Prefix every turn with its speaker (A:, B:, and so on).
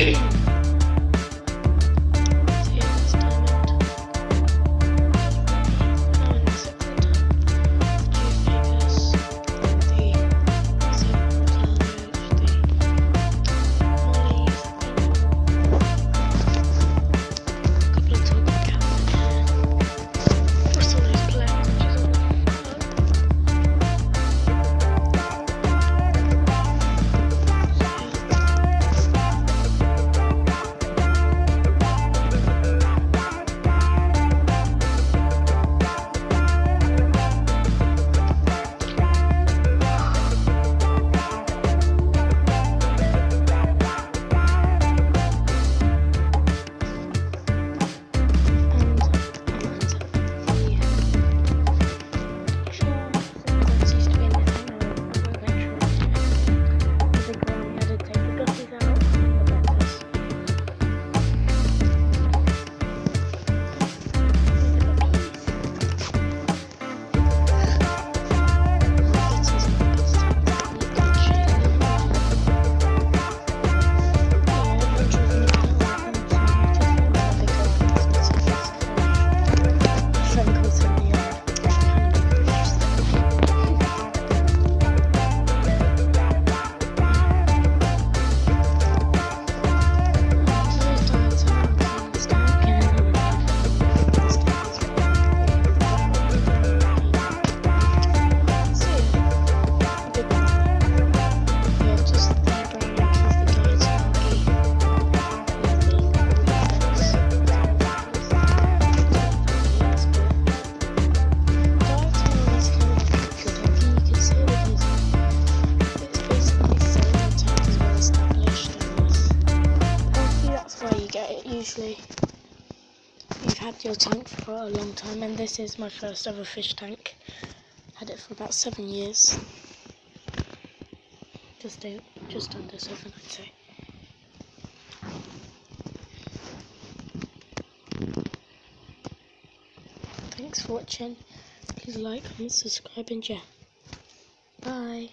A: Thank you. Obviously you've had your tank for a long time and this is my first ever fish tank. Had it for about seven years. Just, a, just under seven I'd say. Thanks for watching. Please like, comment, subscribe and share. Bye.